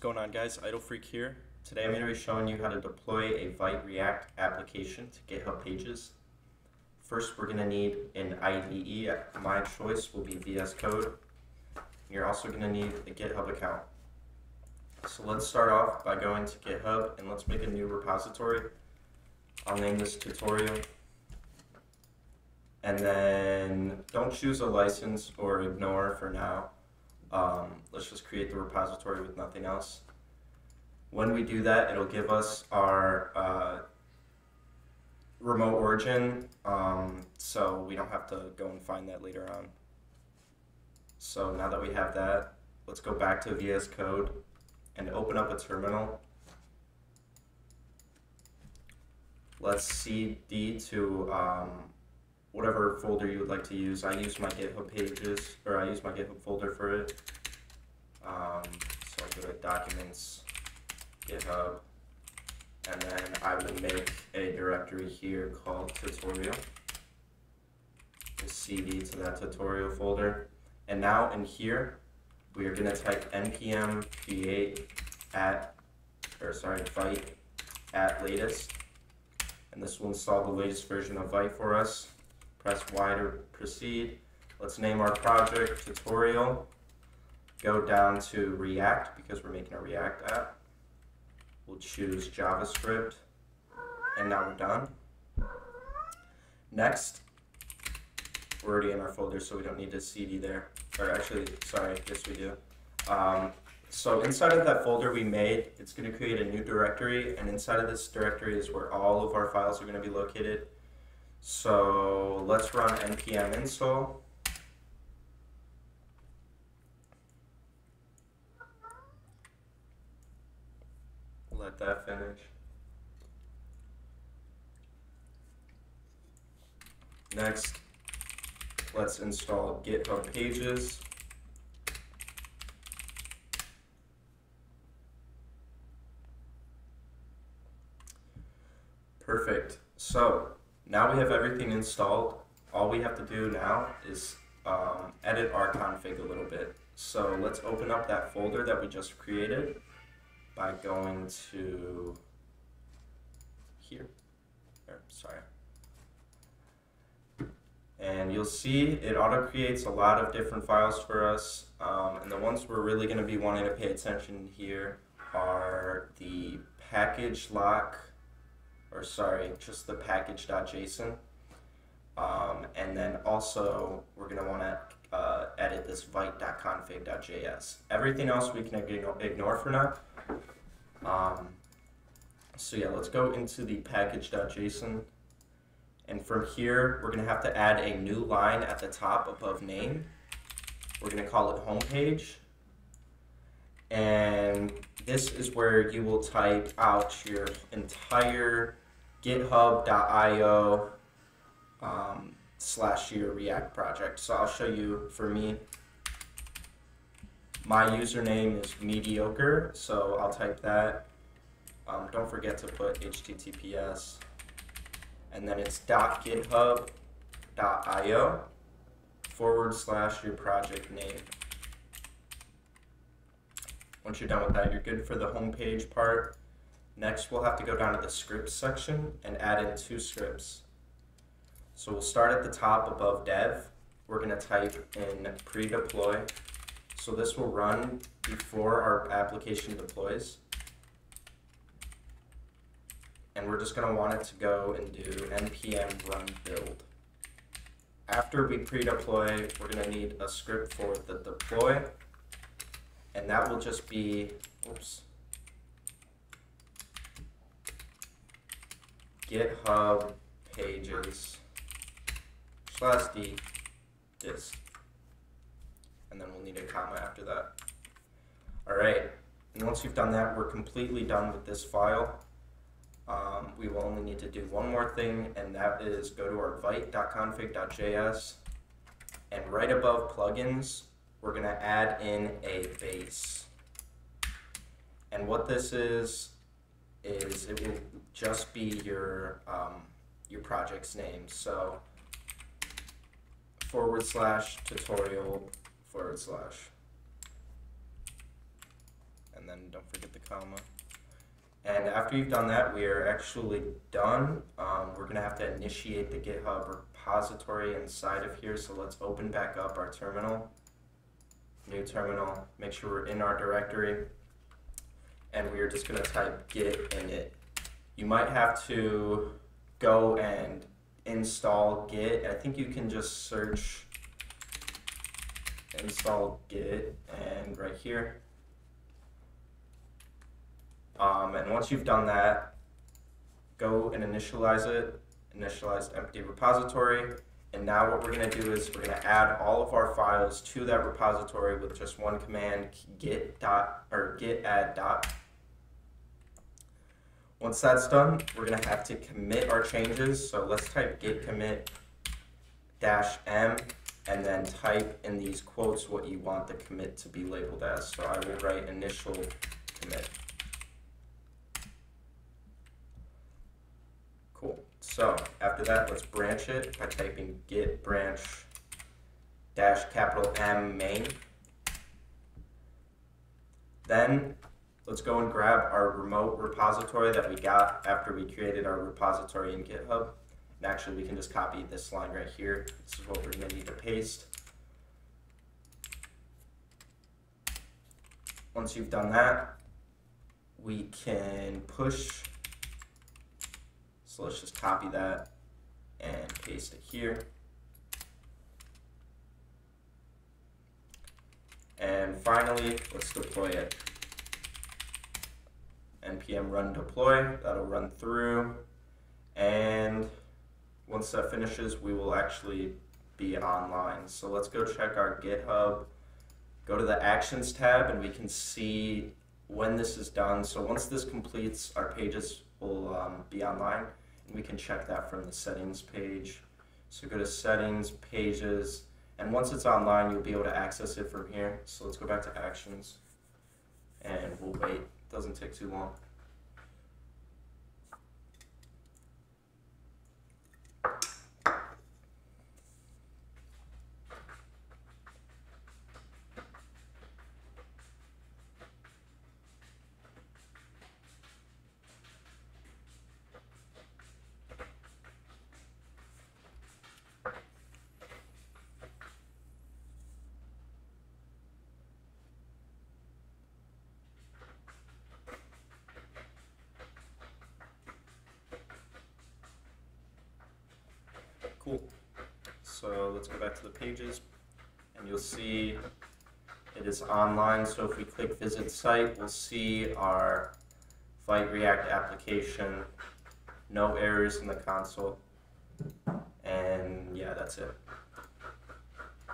going on guys? Idle Freak here. Today I'm going to be showing you how to deploy a Vite React application to GitHub Pages. First we're going to need an IDE. My choice will be VS Code. You're also going to need a GitHub account. So let's start off by going to GitHub and let's make a new repository. I'll name this tutorial. And then don't choose a license or ignore for now. Um, let's just create the repository with nothing else. When we do that, it'll give us our uh, remote origin, um, so we don't have to go and find that later on. So now that we have that, let's go back to VS Code and open up a terminal. Let's cd to um, whatever folder you would like to use. I use my GitHub pages, or I use my GitHub folder for it. Um, so I'll go to Documents, GitHub, and then I will make a directory here called tutorial. cd to that tutorial folder. And now in here, we are going to type npm v8 at, or sorry, Vite at latest. And this will install the latest version of Vite for us. Press Y to proceed. Let's name our project tutorial. Go down to React because we're making a React app. We'll choose JavaScript. And now we're done. Next, we're already in our folder, so we don't need to cd there. Or actually, sorry, yes we do. Um, so inside of that folder we made, it's going to create a new directory, and inside of this directory is where all of our files are going to be located. So let's run npm install. Let that finish. Next, let's install GitHub Pages. Perfect. So now we have everything installed. All we have to do now is um, edit our config a little bit. So let's open up that folder that we just created by going to here. Or, sorry. And you'll see it auto creates a lot of different files for us. Um, and the ones we're really going to be wanting to pay attention here are the package lock or sorry, just the package.json. Um, and then also we're going to want to uh, edit this vite.config.js. Everything else we can ignore for now. Um, so yeah, let's go into the package.json. And from here, we're going to have to add a new line at the top above name. We're going to call it homepage. And this is where you will type out your entire github.io um, slash your React project. So I'll show you for me. My username is mediocre, so I'll type that. Um, don't forget to put HTTPS. And then it's .github.io forward slash your project name. Once you're done with that, you're good for the homepage part. Next, we'll have to go down to the scripts section and add in two scripts. So we'll start at the top above dev. We're going to type in pre-deploy. So this will run before our application deploys. And we're just going to want it to go and do npm run build. After we pre-deploy, we're going to need a script for the deploy. And that will just be, oops, GitHub pages slash d this. And then we'll need a comma after that. All right, and once we've done that, we're completely done with this file. Um, we will only need to do one more thing, and that is go to our vite.config.js, and right above plugins, we're going to add in a base. And what this is, is it will just be your um, your project's name. So forward slash tutorial forward slash. And then don't forget the comma. And after you've done that, we are actually done. Um, we're gonna have to initiate the GitHub repository inside of here. So let's open back up our terminal, new terminal, make sure we're in our directory. And we are just gonna type git init. You might have to go and install git. I think you can just search install git and right here um, and once you've done that, go and initialize it, initialize empty repository. And now what we're going to do is we're going to add all of our files to that repository with just one command, git dot or git add dot. Once that's done, we're going to have to commit our changes. So let's type git commit dash m and then type in these quotes what you want the commit to be labeled as. So I will write initial commit. So after that, let's branch it by typing git branch dash capital M main. Then let's go and grab our remote repository that we got after we created our repository in GitHub. And actually, we can just copy this line right here. This is what we're going to need to paste. Once you've done that, we can push so let's just copy that and paste it here. And finally, let's deploy it. npm run deploy, that'll run through. And once that finishes, we will actually be online. So let's go check our GitHub, go to the Actions tab, and we can see when this is done. So once this completes, our pages will um, be online we can check that from the settings page. So go to settings, pages, and once it's online, you'll be able to access it from here. So let's go back to actions and we'll wait. Doesn't take too long. So let's go back to the pages and you'll see it is online. So if we click visit site, we'll see our Vite React application, no errors in the console. And yeah, that's it.